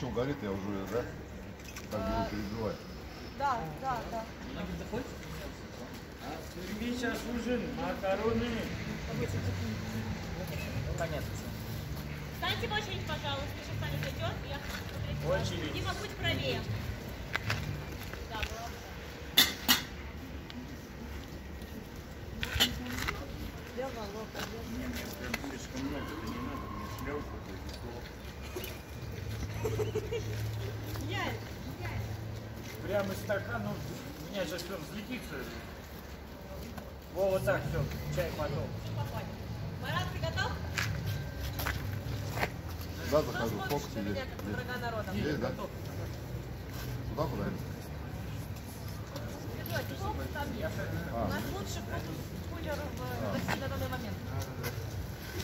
чем горит, я уже, да? Так буду переживать. Да, да, да. Сейчас ужин, макароны. Встаньте в очередь, пожалуйста. Сейчас Таня зайдет. Я хочу посмотреть. Очередь. Дима, будь правее. Да, было бы. Слишком много, это не надо, мне шлёпку, Яй, Прямо из стакана, у меня сейчас все взлетится. Во, вот так все, чай потом. Марат, ты готов? Сюда Кто захожу, фокус врага народа? Здесь, да? Куда? Держи, фокус там есть. У нас лучший фокус кулер в России на данный момент.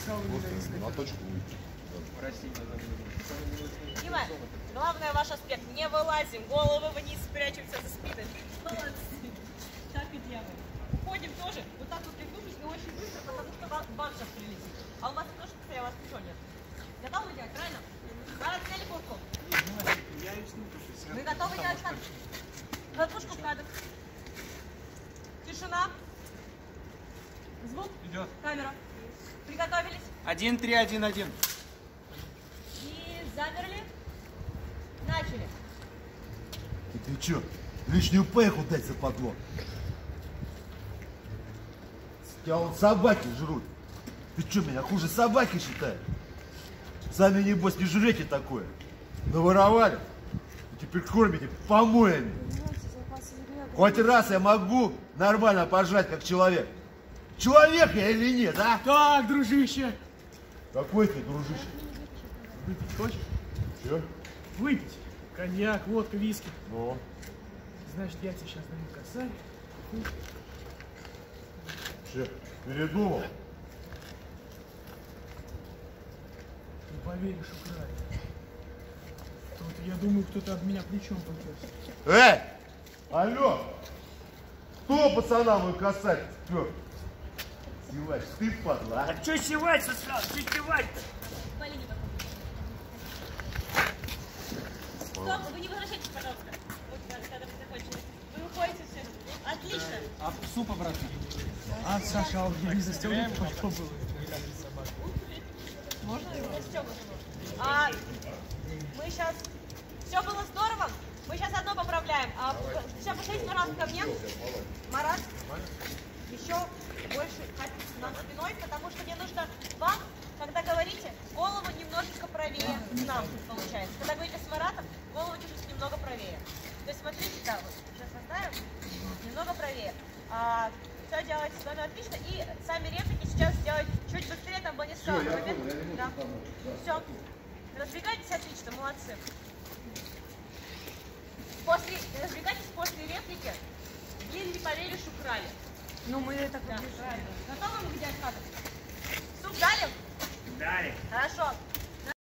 Просто на точку выйти. Дима, главный ваш аспект. Не вылазим, головы вниз, спрячемся за спиной. Молодцы. Так и делаем. Уходим тоже. Вот так вот пригнувшись и очень быстро, потому что вам бан сейчас прилетит. А у вас тоже, кстати, у вас ничего нет. Готовы делать, правильно? Зараз сняли куртку. Вы готовы делать как? Подушку в кадр. Тишина. Звук. Идет. Камера. Приготовились. Один, три, один, один. И замерли. Начали. И ты чё, лишнюю пеху дать западло? Тебя вот собаки жрут. Ты чё, меня хуже собаки считаешь? Сами, небось, не жрете такое. Наворовали. И теперь кормите помоями. Хоть раз я могу нормально пожрать, как человек. Человек я или нет, а? Так, дружище. Какой ты, дружище? Выпить хочешь? Чё? Выпить. Коньяк, водка, виски. Ну, Значит, я тебе сейчас даю косарь. чё, передумал? Не поверишь, украли. Тут, я думаю, кто-то об меня плечом потерся. Эй! Алло! Кто пацана мой касать спер? Сивач, ты падла, а? А что севать-то сразу? Что севать-то? Полине потом. Стоп, вы не возвращайтесь, пожалуйста. Вот когда вы закончили. Вы уходите все. Отлично. А суп обратно? А, Саша, а я не застегнул, что было? А, мы сейчас... Все было здорово. Мы сейчас одно поправляем. А, сейчас посмотрите Марат ко мне. Марат, еще больше катитесь нам спиной, потому что мне нужно вам, когда говорите, голову немножечко правее нам, получается. Когда говорите с Маратом, голову чуть-чуть немного правее. То есть смотрите, да, вот сейчас поставим, немного правее. А, все делаете с вами отлично. И сами реплики сейчас сделать чуть быстрее, там бы не стало. Да. Все. Разбегайтесь отлично, молодцы. После, разбегайтесь после реплики. Или не поверишь, украли. Ну, мы так Да, правильно. Готовы мы взять кадр? Суп дали? Дали. Хорошо.